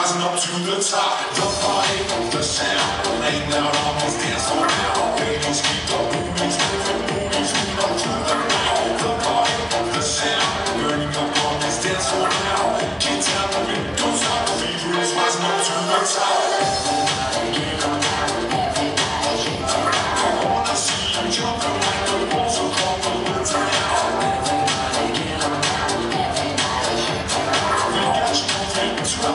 rising up to the top. The body of the sound. Laying down on dance around. Ladies keep the booties booties move to the ground. The body the sound. Burning up on this dance around. Kids happening, don't stop. The fever is rising up to the top. Jump around.